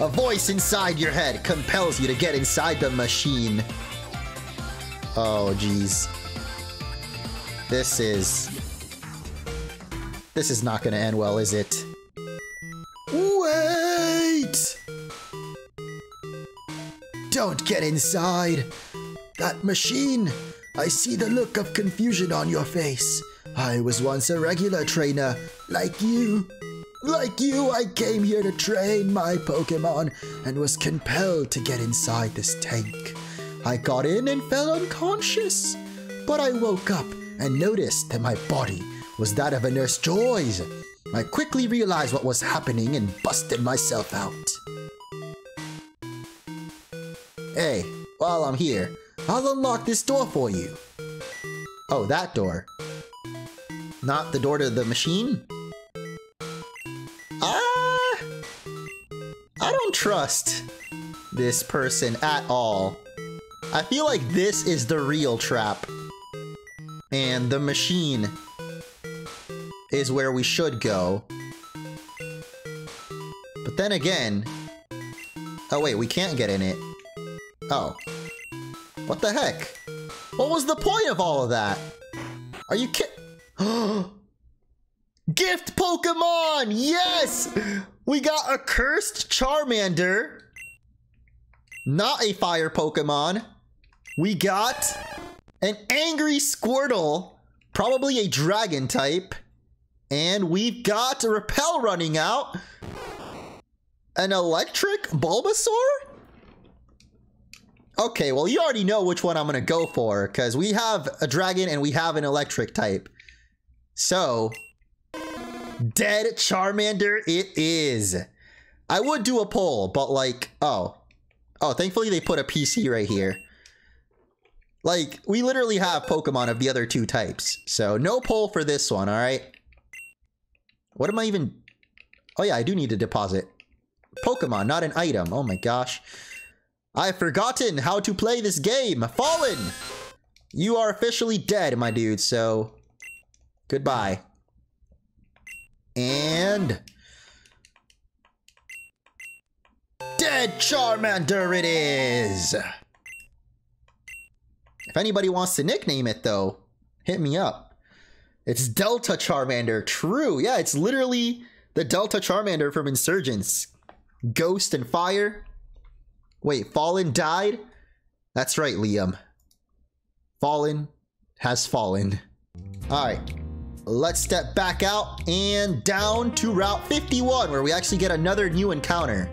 A voice inside your head compels you to get inside the machine. Oh, jeez. This is... This is not gonna end well, is it? Wait! Don't get inside! That machine! I see the look of confusion on your face. I was once a regular trainer, like you. Like you, I came here to train my Pokemon and was compelled to get inside this tank. I got in and fell unconscious, but I woke up and noticed that my body was that of a Nurse Joy's. I quickly realized what was happening and busted myself out. Hey, while I'm here, I'll unlock this door for you. Oh, that door. Not the door to the machine? Trust this person at all. I feel like this is the real trap. And the machine is where we should go. But then again... Oh wait, we can't get in it. Oh. What the heck? What was the point of all of that? Are you kidding? Gift Pokemon! Yes! We got a cursed Charmander. Not a fire Pokemon. We got an angry Squirtle. Probably a dragon type. And we've got a Repel running out. An electric Bulbasaur? Okay, well, you already know which one I'm to go for, because we have a dragon and we have an electric type. So, dead Charmander it is. I would do a poll, but like, oh. Oh, thankfully they put a PC right here. Like, we literally have Pokemon of the other two types. So, no poll for this one, alright? What am I even... Oh yeah, I do need to deposit. Pokemon, not an item. Oh my gosh. I've forgotten how to play this game. Fallen! You are officially dead, my dude, so... Goodbye. And... Dead Charmander it is! If anybody wants to nickname it, though, hit me up. It's Delta Charmander. True. Yeah, it's literally the Delta Charmander from Insurgence. Ghost and Fire. Wait, Fallen died? That's right, Liam. Fallen has fallen. Alright, let's step back out and down to Route 51, where we actually get another new encounter.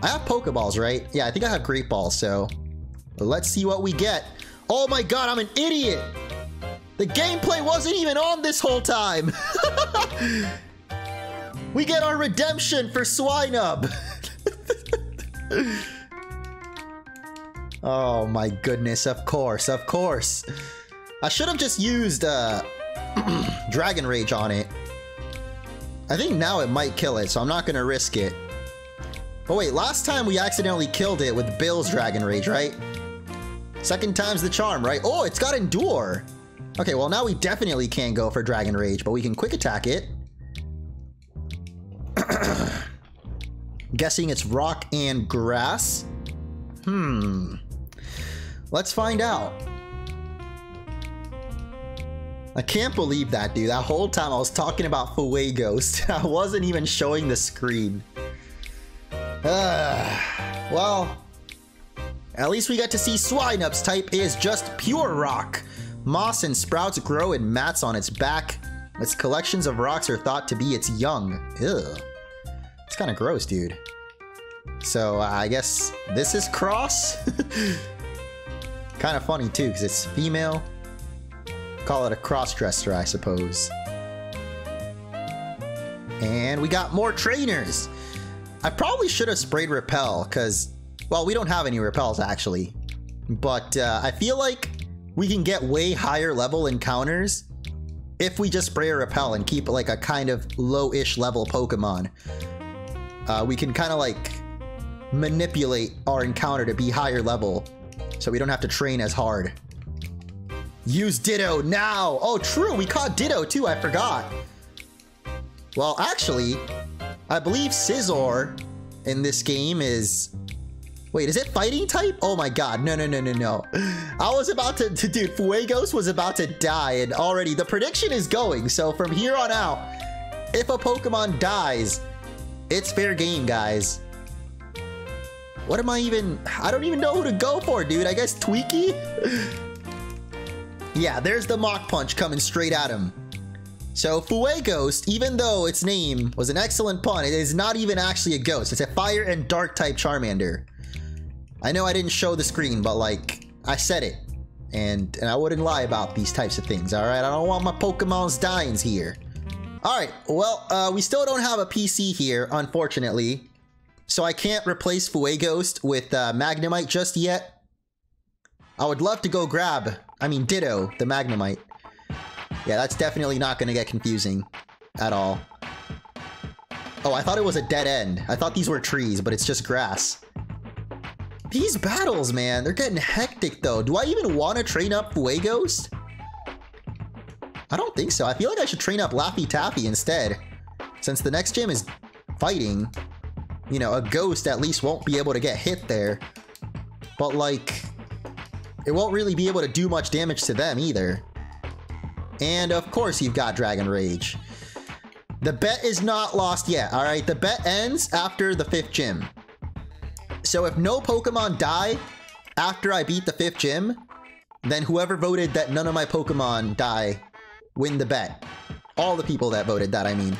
I have Pokeballs, right? Yeah, I think I have Great Balls, so let's see what we get. Oh my god, I'm an idiot! The gameplay wasn't even on this whole time! we get our redemption for Swinub! oh my goodness, of course, of course. I should have just used uh, Dragon Rage on it. I think now it might kill it, so I'm not gonna risk it. Oh wait, last time we accidentally killed it with Bill's Dragon Rage, right? Second time's the charm, right? Oh, it's got Endure! Okay, well now we definitely can't go for Dragon Rage, but we can quick attack it. Guessing it's rock and grass? Hmm. Let's find out. I can't believe that, dude. That whole time I was talking about Fuegos. I wasn't even showing the screen. Uh, well, at least we got to see Swinub's type is just pure rock. Moss and sprouts grow in mats on its back. Its collections of rocks are thought to be its young. Ugh. It's kind of gross, dude. So uh, I guess this is cross? kind of funny too, because it's female. Call it a cross-dresser, I suppose. And we got more trainers. I probably should have sprayed repel because, well, we don't have any repels actually. But uh, I feel like we can get way higher level encounters if we just spray a repel and keep like a kind of low-ish level Pokemon. Uh, we can kind of like manipulate our encounter to be higher level so we don't have to train as hard. Use Ditto now! Oh, true, we caught Ditto too, I forgot. Well, actually, I believe Scizor in this game is... Wait, is it fighting type? Oh my god, no, no, no, no, no. I was about to, to dude, Fuegos was about to die and already the prediction is going. So from here on out, if a Pokemon dies, it's fair game, guys. What am I even... I don't even know who to go for, dude. I guess Tweaky? yeah, there's the Mach Punch coming straight at him. So Fue Ghost, even though its name was an excellent pun, it is not even actually a ghost. It's a fire and dark type Charmander. I know I didn't show the screen, but like, I said it. And, and I wouldn't lie about these types of things, alright? I don't want my Pokemon's dyings here. Alright, well, uh, we still don't have a PC here, unfortunately. So I can't replace Fue Ghost with uh, Magnemite just yet. I would love to go grab, I mean Ditto, the Magnemite. Yeah, that's definitely not going to get confusing at all. Oh, I thought it was a dead end. I thought these were trees, but it's just grass. These battles, man, they're getting hectic though. Do I even want to train up Fueghost? I don't think so. I feel like I should train up Laffy Taffy instead. Since the next gym is fighting, you know, a ghost at least won't be able to get hit there. But like, it won't really be able to do much damage to them either. And of course you've got Dragon Rage. The bet is not lost yet, alright? The bet ends after the fifth gym. So if no Pokemon die after I beat the fifth gym, then whoever voted that none of my Pokemon die win the bet. All the people that voted that, I mean.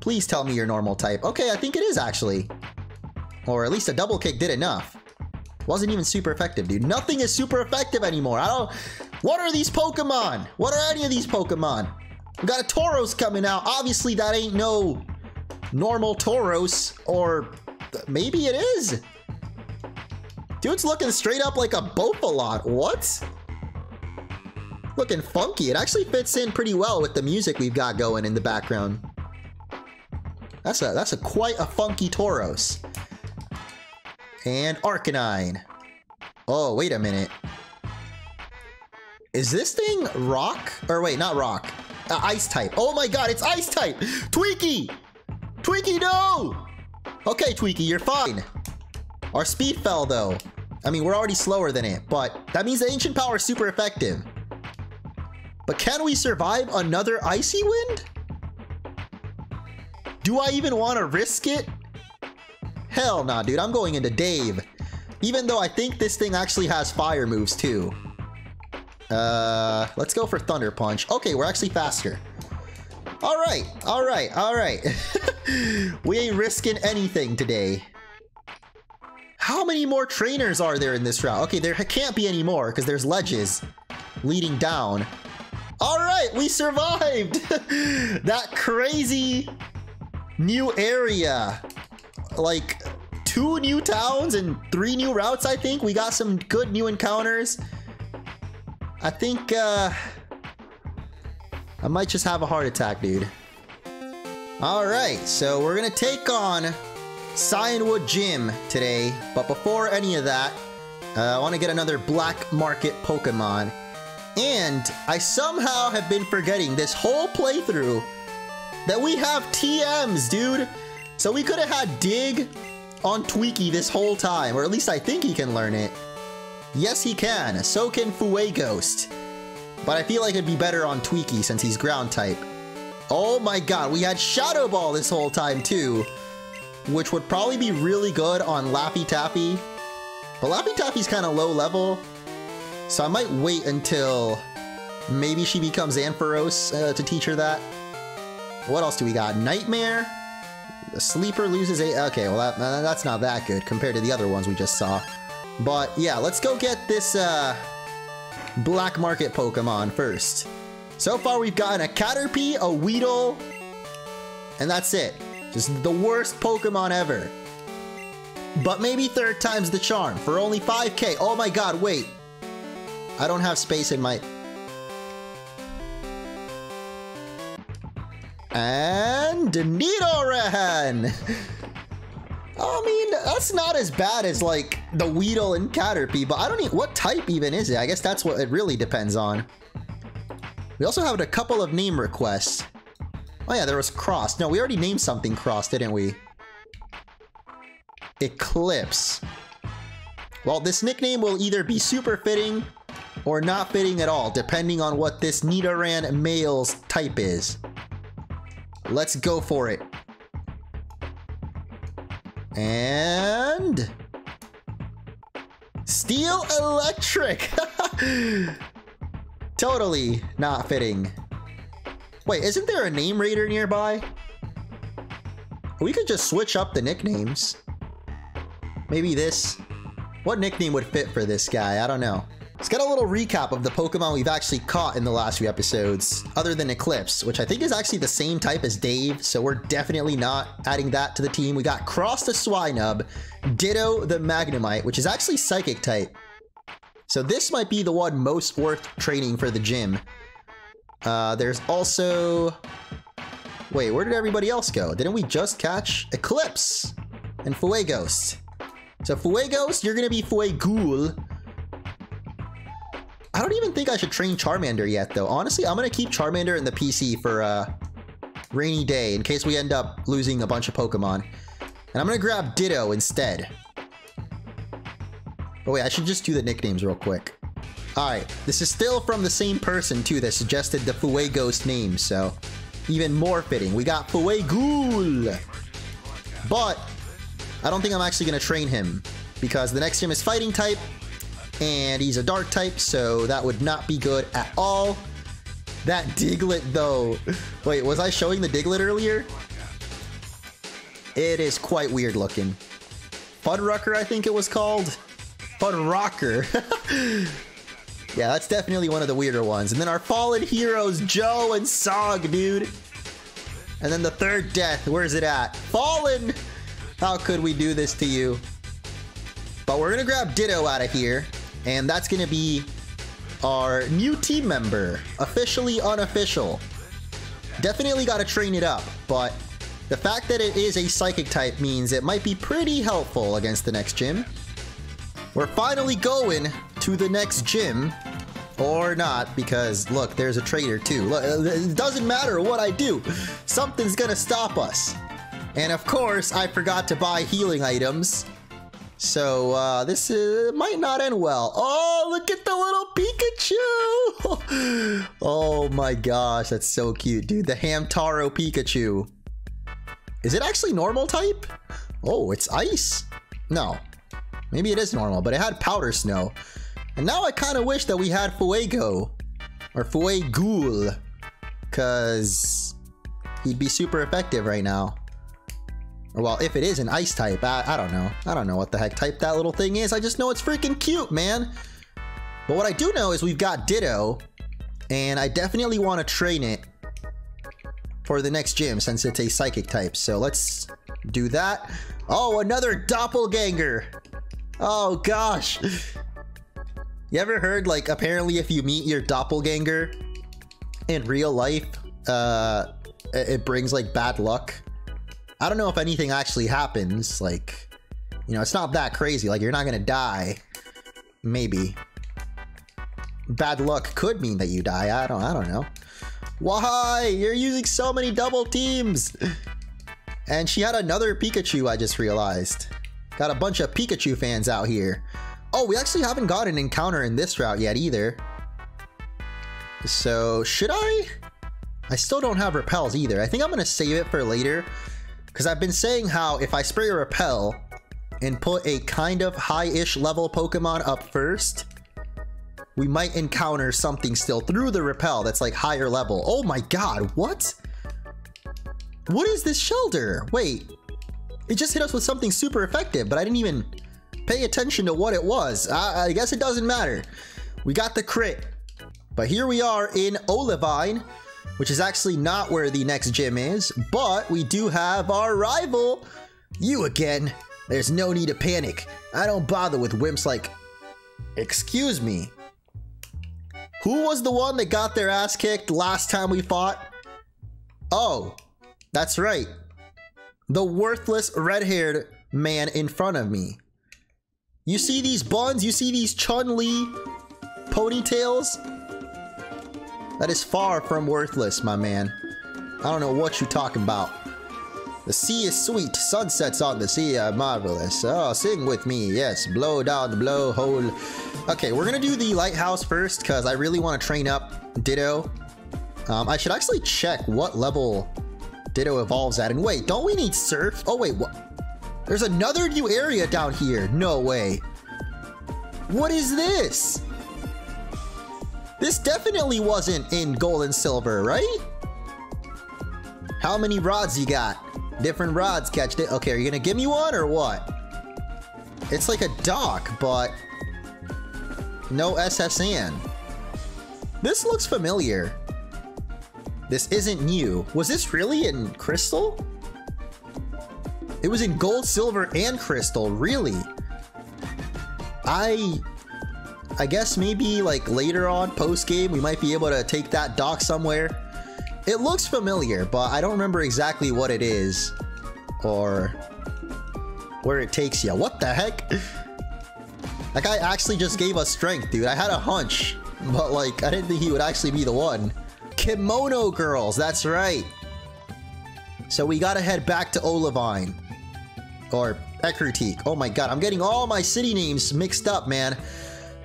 Please tell me your normal type. Okay, I think it is actually. Or at least a double kick did enough. Wasn't even super effective, dude. Nothing is super effective anymore. I don't... What are these Pokemon? What are any of these Pokemon? We got a Tauros coming out. Obviously, that ain't no normal Tauros. Or maybe it is. Dude's looking straight up like a Bouffalant. What? Looking funky. It actually fits in pretty well with the music we've got going in the background. That's a that's a quite a funky Tauros. And Arcanine. Oh, wait a minute. Is this thing rock? Or wait, not rock. Uh, ice type. Oh my god, it's ice type! Tweaky! Tweaky, no! Okay, Tweaky, you're fine. Our speed fell though. I mean, we're already slower than it, but that means the ancient power is super effective. But can we survive another icy wind? Do I even want to risk it? Hell nah, dude. I'm going into Dave. Even though I think this thing actually has fire moves too. Uh, let's go for Thunder Punch. Okay, we're actually faster. All right, all right, all right. we ain't risking anything today. How many more trainers are there in this route? Okay, there can't be any more because there's ledges leading down. All right, we survived that crazy new area. Like two new towns and three new routes, I think. We got some good new encounters. I think uh, I might just have a heart attack, dude. All right, so we're gonna take on Cianwood Gym today. But before any of that, uh, I want to get another Black Market Pokemon. And I somehow have been forgetting this whole playthrough that we have TMs, dude. So we could have had Dig on Tweaky this whole time, or at least I think he can learn it. Yes, he can. So can Fue Ghost. But I feel like it'd be better on Tweaky since he's ground type. Oh my god, we had Shadow Ball this whole time too, which would probably be really good on Laffy Taffy. But Laffy Taffy's kind of low level, so I might wait until maybe she becomes Ampharos uh, to teach her that. What else do we got? Nightmare? The sleeper loses a... Okay, well, that, that's not that good compared to the other ones we just saw. But, yeah, let's go get this, uh... Black Market Pokemon first. So far, we've gotten a Caterpie, a Weedle, and that's it. Just the worst Pokemon ever. But maybe third time's the charm for only 5k. Oh my god, wait. I don't have space in my... And Nidoran! I mean, that's not as bad as like the Weedle and Caterpie, but I don't even, what type even is it? I guess that's what it really depends on. We also have a couple of name requests. Oh yeah, there was Cross. No, we already named something Cross, didn't we? Eclipse. Well, this nickname will either be super fitting or not fitting at all, depending on what this Nidoran male's type is. Let's go for it. And... Steel Electric! totally not fitting. Wait, isn't there a name raider nearby? We could just switch up the nicknames. Maybe this. What nickname would fit for this guy? I don't know. Let's get a little recap of the Pokemon we've actually caught in the last few episodes, other than Eclipse, which I think is actually the same type as Dave, so we're definitely not adding that to the team. We got Cross the Swinub, Ditto the Magnemite, which is actually Psychic type. So this might be the one most worth training for the gym. Uh, there's also... Wait, where did everybody else go? Didn't we just catch Eclipse and Fuegost? So Fuegost, you're gonna be Fuegool. I don't even think I should train Charmander yet, though. Honestly, I'm gonna keep Charmander in the PC for a rainy day in case we end up losing a bunch of Pokemon. And I'm gonna grab Ditto instead. Oh wait, I should just do the nicknames real quick. Alright, this is still from the same person too that suggested the Fuegost name, so even more fitting. We got Fuegool! But, I don't think I'm actually gonna train him, because the next gym is Fighting type, and he's a dark type, so that would not be good at all. That Diglett, though. Wait, was I showing the Diglett earlier? It is quite weird looking. Fuddrucker, I think it was called. Fuddrucker. yeah, that's definitely one of the weirder ones. And then our fallen heroes, Joe and Sog, dude. And then the third death, where's it at? Fallen! How could we do this to you? But we're gonna grab Ditto out of here. And that's to be our new team member, officially unofficial. Definitely got to train it up, but the fact that it is a psychic type means it might be pretty helpful against the next gym. We're finally going to the next gym, or not, because look, there's a trader too. Look, uh, it doesn't matter what I do, something's gonna stop us. And of course, I forgot to buy healing items. So uh, this uh, might not end well. Oh, look at the little Pikachu! oh my gosh, that's so cute, dude. The Hamtaro Pikachu. Is it actually normal type? Oh, it's ice. No, maybe it is normal, but it had powder snow. And now I kind of wish that we had Fuego or Fuegool because he'd be super effective right now. Well, if it is an ice type, I, I don't know. I don't know what the heck type that little thing is. I just know it's freaking cute, man. But what I do know is we've got Ditto, and I definitely want to train it for the next gym since it's a psychic type. So let's do that. Oh, another doppelganger. Oh gosh. You ever heard like apparently if you meet your doppelganger in real life, uh, it brings like bad luck? I don't know if anything actually happens. Like, you know, it's not that crazy. Like, you're not gonna die. Maybe. Bad luck could mean that you die. I don't. I don't know. Why? You're using so many double teams. And she had another Pikachu. I just realized. Got a bunch of Pikachu fans out here. Oh, we actually haven't got an encounter in this route yet either. So should I? I still don't have repels either. I think I'm gonna save it for later because I've been saying how if I spray a repel and put a kind of high-ish level Pokemon up first, we might encounter something still through the repel that's like higher level. Oh my god, what? What is this Shellder? Wait, it just hit us with something super effective, but I didn't even pay attention to what it was. I, I guess it doesn't matter. We got the crit. But here we are in Olivine, which is actually not where the next gym is, but we do have our rival. You again. There's no need to panic. I don't bother with wimps like... Excuse me. Who was the one that got their ass kicked last time we fought? Oh, that's right. The worthless red-haired man in front of me. You see these buns? You see these Chun-Li ponytails? That is far from worthless, my man. I don't know what you're talking about. The sea is sweet. Sunsets on the sea are marvelous. Oh, sing with me. Yes, blow down the blowhole. Okay, we're gonna do the lighthouse first because I really want to train up Ditto. Um, I should actually check what level Ditto evolves at. And wait, don't we need surf? Oh wait, what? There's another new area down here. No way. What is this? This definitely wasn't in gold and silver, right? How many rods you got? Different rods catch it. Okay, are you gonna give me one or what? It's like a dock, but no SSN. This looks familiar. This isn't new. Was this really in crystal? It was in gold, silver, and crystal, really? I... I guess maybe like later on, post-game, we might be able to take that dock somewhere. It looks familiar, but I don't remember exactly what it is. Or where it takes you. What the heck? That guy actually just gave us strength, dude. I had a hunch, but like, I didn't think he would actually be the one. Kimono girls, that's right. So we gotta head back to Olivine. Or Ecruteak. Oh my god, I'm getting all my city names mixed up, man.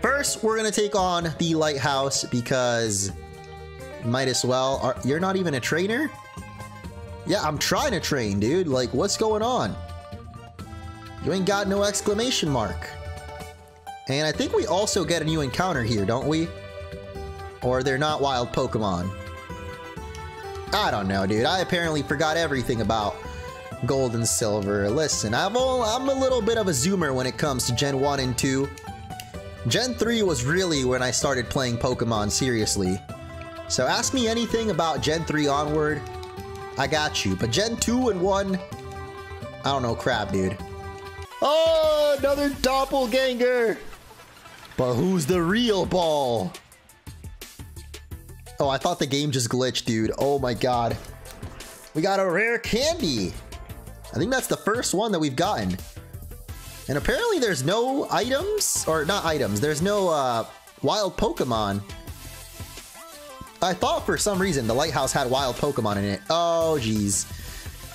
First, we're gonna take on the lighthouse because might as well. Are, you're not even a trainer? Yeah, I'm trying to train, dude. Like, what's going on? You ain't got no exclamation mark. And I think we also get a new encounter here, don't we? Or they're not wild Pokemon. I don't know, dude. I apparently forgot everything about gold and silver. Listen, I'm, all, I'm a little bit of a zoomer when it comes to Gen 1 and 2. Gen 3 was really when I started playing Pokemon seriously. So ask me anything about Gen 3 onward, I got you. But Gen 2 and 1, I don't know crap, dude. Oh, another doppelganger! But who's the real ball? Oh, I thought the game just glitched, dude. Oh my god. We got a rare candy. I think that's the first one that we've gotten. And apparently there's no items, or not items, there's no uh, wild Pokemon. I thought for some reason the lighthouse had wild Pokemon in it. Oh, geez.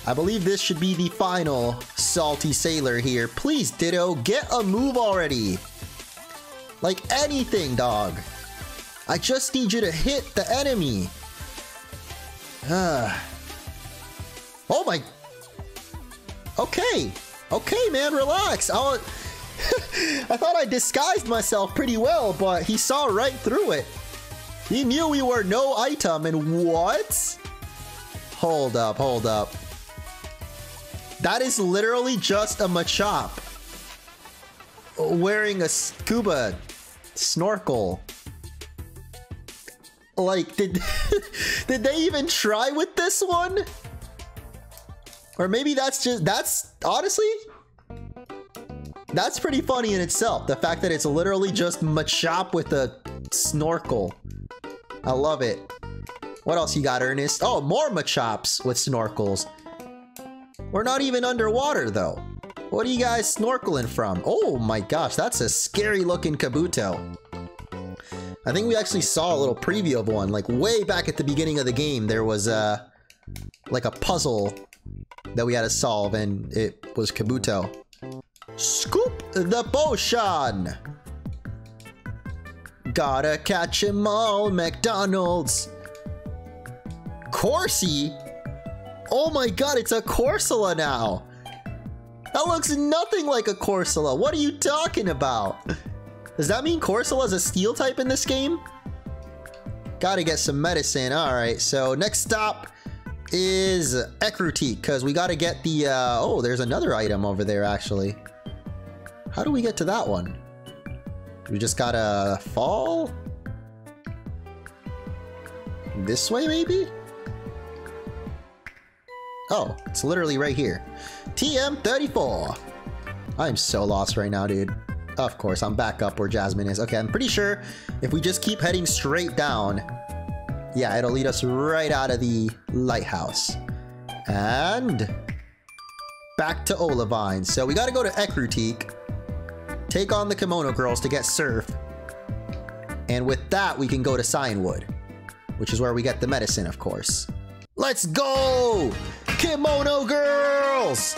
I believe this should be the final Salty Sailor here. Please, Ditto, get a move already. Like anything, dog. I just need you to hit the enemy. Uh. Oh my... Okay. Okay, man, relax. I'll... I thought I disguised myself pretty well, but he saw right through it. He knew we were no item and what? Hold up, hold up. That is literally just a Machop. Wearing a scuba snorkel. Like, did, did they even try with this one? Or maybe that's just, that's, honestly, that's pretty funny in itself. The fact that it's literally just Machop with a snorkel. I love it. What else you got, Ernest? Oh, more Machops with snorkels. We're not even underwater, though. What are you guys snorkeling from? Oh my gosh, that's a scary looking Kabuto. I think we actually saw a little preview of one, like way back at the beginning of the game. There was a, like a puzzle that we had to solve, and it was Kabuto. Scoop the potion! Gotta catch 'em all, McDonald's. Corsi? Oh my god, it's a Corsola now! That looks nothing like a Corsola. What are you talking about? Does that mean Corsola is a steel type in this game? Gotta get some medicine. Alright, so next stop is Ecruteak, because we gotta get the, uh, oh, there's another item over there, actually. How do we get to that one? We just gotta fall? This way, maybe? Oh, it's literally right here. TM34. I'm so lost right now, dude. Of course, I'm back up where Jasmine is. Okay, I'm pretty sure if we just keep heading straight down, yeah, it'll lead us right out of the lighthouse. And back to Olivine. So we gotta go to Ecruteak, take on the Kimono Girls to get Surf, and with that, we can go to Cianwood, which is where we get the medicine, of course. Let's go! Kimono girls.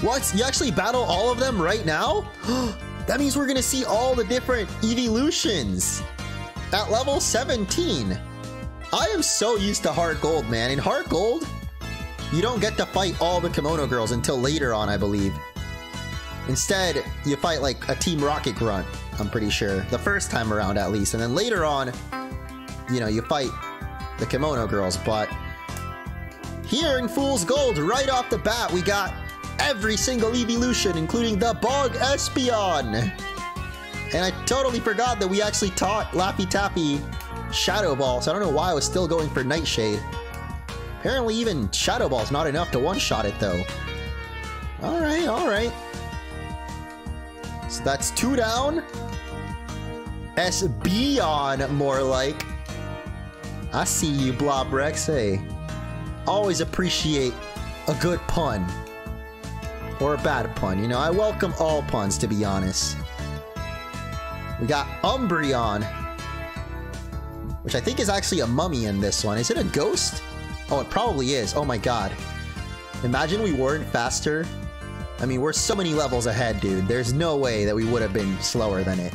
What? You actually battle all of them right now? that means we're gonna see all the different evolutions at level 17. I am so used to Heart Gold, man. In Heart Gold, you don't get to fight all the Kimono girls until later on, I believe. Instead, you fight like a Team Rocket Grunt, I'm pretty sure. The first time around, at least. And then later on, you know, you fight the Kimono girls. But here in Fool's Gold, right off the bat, we got every single evolution, including the Bog Espeon. And I totally forgot that we actually taught Laffy Taffy Shadow Ball, so I don't know why I was still going for Nightshade. Apparently even Shadow Ball's not enough to one-shot it though. Alright, alright. So that's two down. Espeon, more like. I see you, Blobrex. Hey, always appreciate a good pun. Or a bad pun, you know. I welcome all puns, to be honest. We got Umbreon, which I think is actually a mummy in this one. Is it a ghost? Oh, it probably is. Oh my god. Imagine we weren't faster. I mean, we're so many levels ahead, dude. There's no way that we would have been slower than it.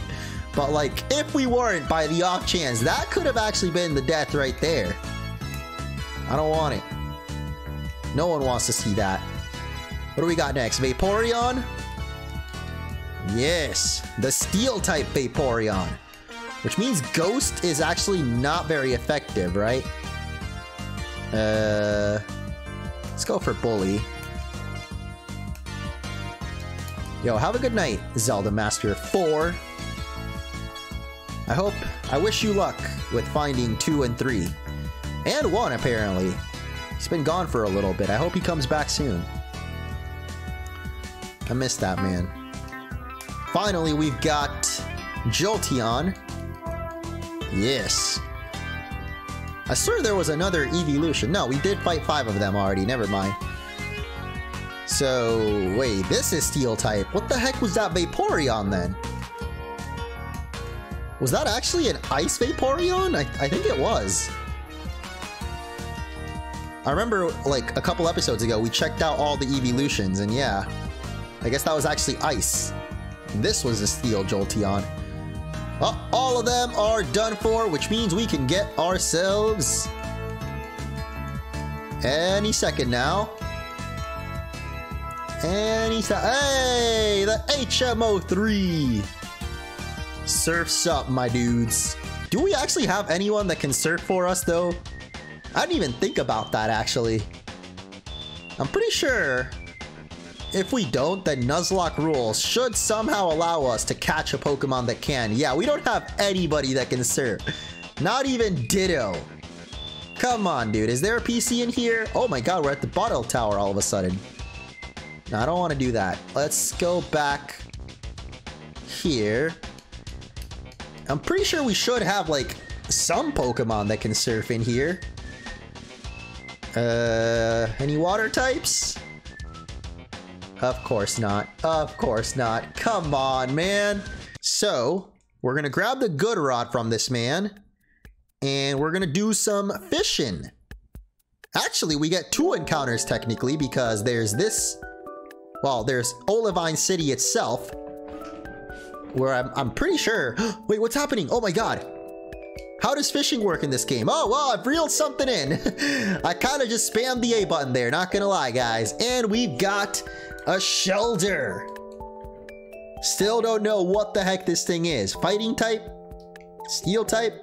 But like, if we weren't by the off chance, that could have actually been the death right there. I don't want it. No one wants to see that. What do we got next? Vaporeon? Yes, the Steel type Vaporeon. Which means Ghost is actually not very effective, right? Uh, let's go for Bully. Yo, have a good night, Zelda Master 4. I hope, I wish you luck with finding 2 and 3. And 1, apparently. He's been gone for a little bit. I hope he comes back soon. I miss that man. Finally, we've got Jolteon. Yes. I swear there was another evolution. No, we did fight five of them already. Never mind. So, wait, this is Steel type. What the heck was that Vaporeon then? Was that actually an Ice Vaporeon? I, I think it was. I remember, like, a couple episodes ago, we checked out all the evolutions, and yeah. I guess that was actually Ice. This was a Steel Jolteon. Well, all of them are done for, which means we can get ourselves any second now. Any second. Hey, the HMO3. Surfs up, my dudes. Do we actually have anyone that can surf for us, though? I didn't even think about that, actually. I'm pretty sure if we don't, then Nuzlocke rules should somehow allow us to catch a Pokemon that can. Yeah, we don't have anybody that can surf. Not even Ditto. Come on, dude. Is there a PC in here? Oh my god, we're at the Battle Tower all of a sudden. No, I don't want to do that. Let's go back here. I'm pretty sure we should have, like, some Pokemon that can surf in here. Uh, any water types? Of course not. Of course not. Come on, man. So, we're going to grab the good rod from this man, and we're going to do some fishing. Actually, we get two encounters technically because there's this, well, there's Olivine City itself, where I'm, I'm pretty sure, wait, what's happening? Oh my god. How does fishing work in this game? Oh, well, I've reeled something in. I kind of just spammed the A button there, not gonna lie, guys. And we've got a Shellder. Still don't know what the heck this thing is. Fighting type? Steel type?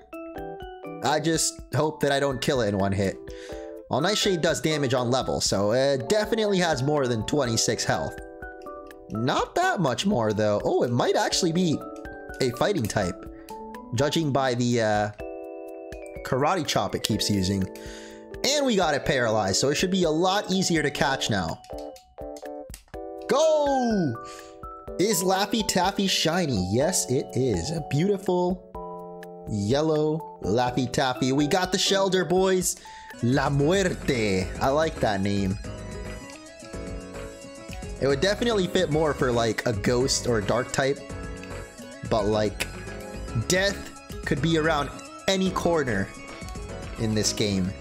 I just hope that I don't kill it in one hit. Well, Nightshade does damage on level, so it definitely has more than 26 health. Not that much more, though. Oh, it might actually be a fighting type, judging by the uh, karate chop it keeps using. And we got it paralyzed, so it should be a lot easier to catch now. Go! Is Laffy Taffy shiny? Yes, it is. A beautiful yellow Laffy Taffy. We got the Shellder, boys. La Muerte. I like that name. It would definitely fit more for like a ghost or a dark type. But like, death could be around any corner in this game.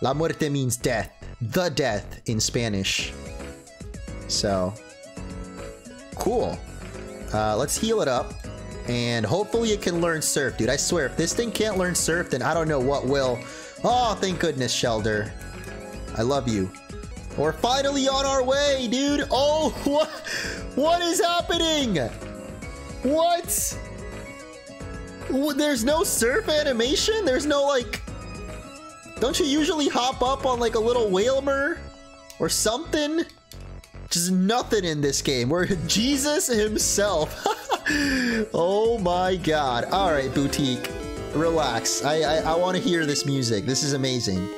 La Muerte means death. the death in Spanish. So, cool. Uh, let's heal it up. And hopefully it can learn Surf, dude. I swear, if this thing can't learn Surf, then I don't know what will. Oh, thank goodness, Shellder. I love you. We're finally on our way, dude. Oh, what? What is happening? What? There's no surf animation? There's no, like... Don't you usually hop up on, like, a little Wailmer? Or something? Just nothing in this game. Where Jesus himself. oh my god. Alright, Boutique. Relax. I, I, I want to hear this music. This is amazing.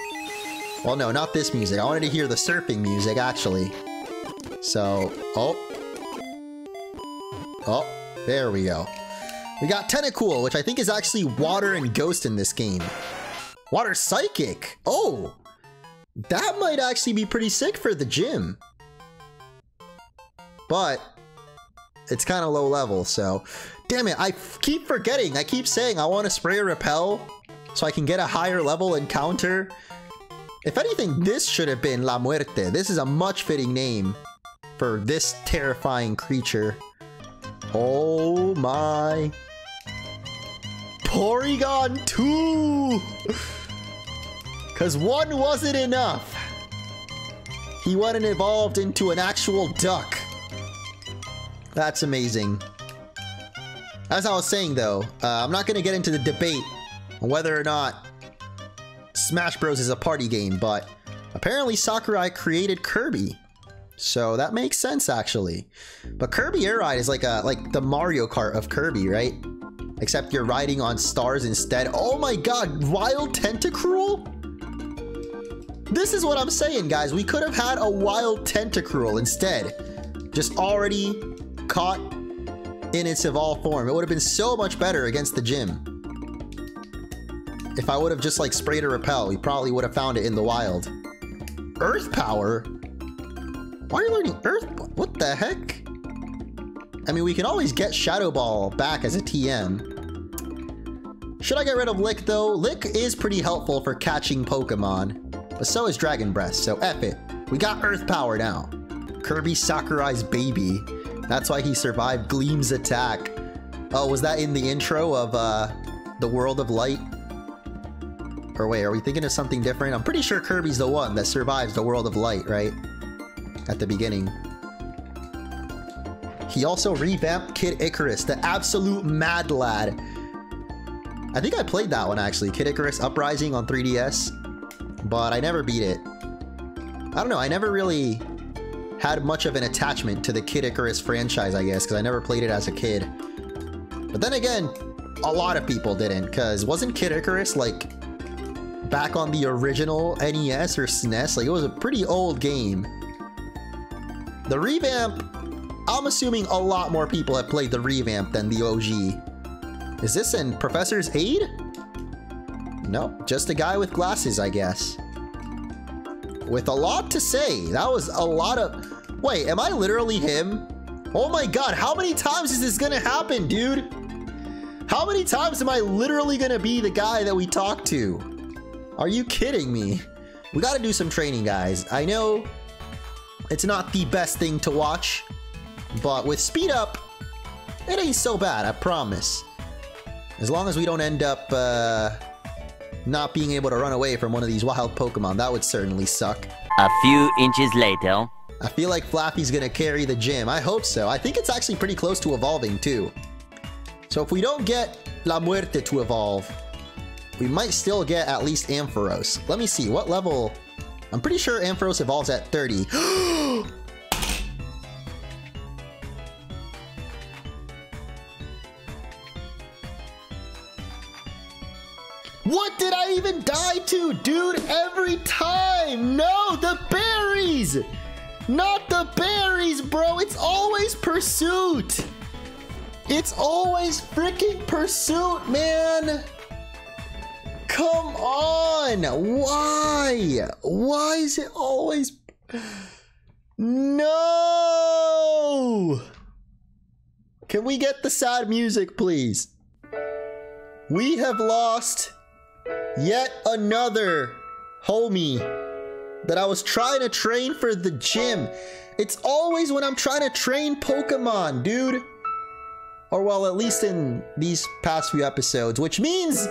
Well, no, not this music. I wanted to hear the surfing music, actually. So, oh. Oh, there we go. We got Tentacool, which I think is actually Water and Ghost in this game. Water Psychic. Oh, that might actually be pretty sick for the gym. But it's kind of low level, so... Damn it, I keep forgetting. I keep saying I want to spray a repel so I can get a higher level encounter. If anything, this should have been La Muerte. This is a much fitting name for this terrifying creature. Oh my. Porygon 2! Because one wasn't enough. He went and evolved into an actual duck. That's amazing. As I was saying though, uh, I'm not going to get into the debate on whether or not Smash Bros. is a party game, but apparently Sakurai created Kirby. So that makes sense actually. But Kirby Air Ride is like a like the Mario Kart of Kirby, right? Except you're riding on stars instead. Oh my god, Wild Tentacruel? This is what I'm saying, guys. We could have had a Wild Tentacruel instead. Just already caught in its evolved form. It would have been so much better against the gym. If I would have just like sprayed a repel, we probably would have found it in the wild. Earth power? Why are you learning earth? What the heck? I mean, we can always get Shadow Ball back as a TM. Should I get rid of Lick though? Lick is pretty helpful for catching Pokemon, but so is Dragon Breath, so F it. We got Earth Power now. Kirby Sakurai's baby. That's why he survived Galeem's attack. Oh, was that in the intro of uh, the World of Light? Or wait, are we thinking of something different? I'm pretty sure Kirby's the one that survives the World of Light, right? At the beginning. He also revamped Kid Icarus, the absolute mad lad. I think I played that one actually, Kid Icarus Uprising on 3DS, but I never beat it. I don't know, I never really had much of an attachment to the Kid Icarus franchise, I guess, because I never played it as a kid. But then again, a lot of people didn't, because wasn't Kid Icarus like back on the original NES or SNES? Like it was a pretty old game. The revamp, I'm assuming a lot more people have played the revamp than the OG. Is this in Professor's Aid? Nope, just a guy with glasses, I guess with a lot to say. That was a lot of... Wait, am I literally him? Oh my god, how many times is this gonna happen, dude? How many times am I literally gonna be the guy that we talk to? Are you kidding me? We gotta do some training, guys. I know it's not the best thing to watch, but with speed up, it ain't so bad, I promise. As long as we don't end up, uh, not being able to run away from one of these wild Pokemon. That would certainly suck. A few inches later. I feel like Flappy's gonna carry the gym. I hope so. I think it's actually pretty close to evolving too. So if we don't get La Muerte to evolve, we might still get at least Ampharos. Let me see, what level? I'm pretty sure Ampharos evolves at 30. What did I even die to, dude? Every time! No, the berries! Not the berries, bro! It's always pursuit! It's always freaking pursuit, man! Come on! Why? Why is it always... No! Can we get the sad music, please? We have lost Yet another homie that I was trying to train for the gym. It's always when I'm trying to train Pokemon, dude. Or well, at least in these past few episodes, which means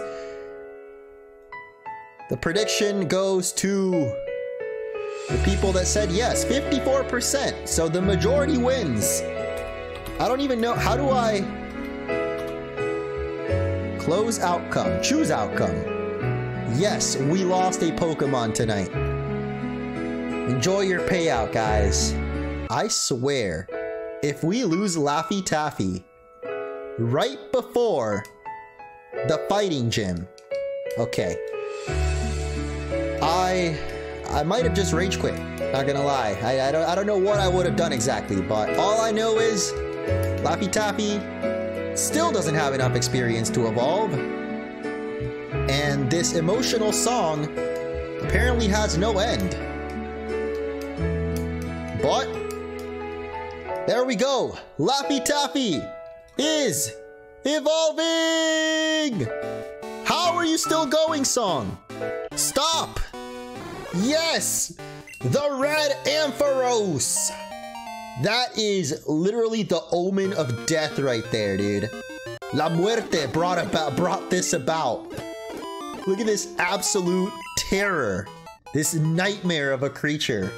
the prediction goes to the people that said yes, 54%. So the majority wins. I don't even know, how do I close outcome, choose outcome? Yes, we lost a Pokemon tonight. Enjoy your payout, guys. I swear, if we lose Laffy Taffy right before the fighting gym, okay. I I might have just rage quit. Not gonna lie. I, I don't I don't know what I would have done exactly, but all I know is Laffy Taffy still doesn't have enough experience to evolve. And this emotional song apparently has no end. But there we go. Laffy Taffy is evolving. How are you still going, song? Stop. Yes, the red Ampharos. That is literally the omen of death right there, dude. La Muerte brought about brought this about. Look at this absolute terror. This nightmare of a creature.